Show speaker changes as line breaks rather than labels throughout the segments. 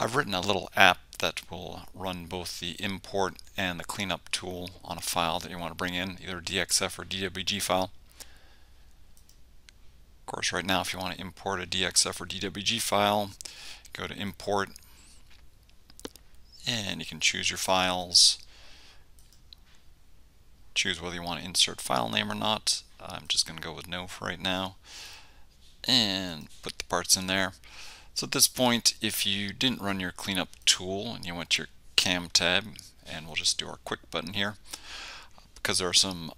I've written a little app that will run both the import and the cleanup tool on a file that you want to bring in, either DXF or DWG file. Of course, right now if you want to import a DXF or DWG file, go to import and you can choose your files. Choose whether you want to insert file name or not. I'm just going to go with no for right now. And put the parts in there so at this point if you didn't run your cleanup tool and you went to your cam tab and we'll just do our quick button here because there are some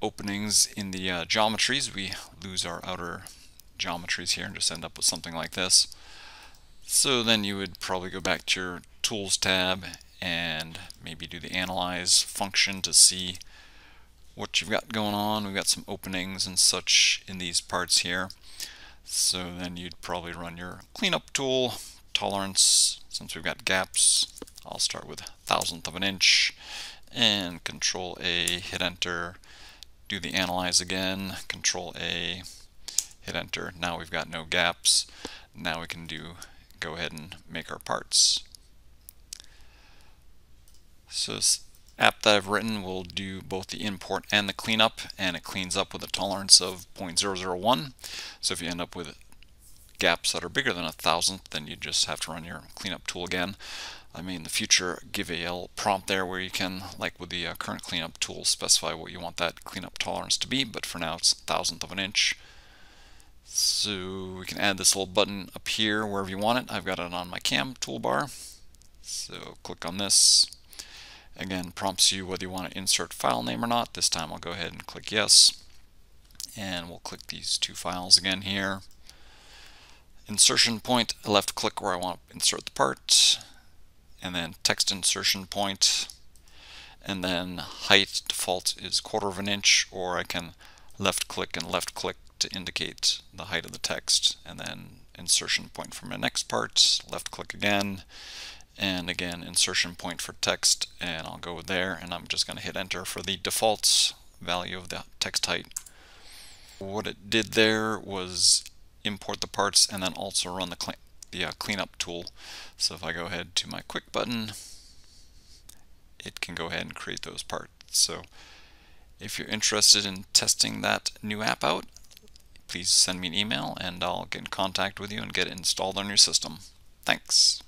openings in the uh, geometries we lose our outer geometries here and just end up with something like this so then you would probably go back to your Tools tab and maybe do the Analyze function to see what you've got going on. We've got some openings and such in these parts here. So then you'd probably run your cleanup tool, tolerance, since we've got gaps, I'll start with thousandth of an inch, and control A, hit enter, do the analyze again, control A, hit enter. Now we've got no gaps. Now we can do go ahead and make our parts. So app that I've written will do both the import and the cleanup and it cleans up with a tolerance of 0.001. So if you end up with gaps that are bigger than a thousandth then you just have to run your cleanup tool again. I mean, the future give a little prompt there where you can, like with the uh, current cleanup tool, specify what you want that cleanup tolerance to be, but for now it's a thousandth of an inch. So we can add this little button up here wherever you want it. I've got it on my cam toolbar. So click on this. Again, prompts you whether you want to insert file name or not. This time I'll go ahead and click yes. And we'll click these two files again here. Insertion point, left click where I want to insert the part. And then text insertion point. And then height default is quarter of an inch, or I can left click and left click to indicate the height of the text and then insertion point for my next part, left click again, and again insertion point for text and I'll go there and I'm just going to hit enter for the defaults value of the text height. What it did there was import the parts and then also run the, the uh, cleanup tool. So if I go ahead to my quick button, it can go ahead and create those parts. So if you're interested in testing that new app out, please send me an email and I'll get in contact with you and get it installed on your system. Thanks.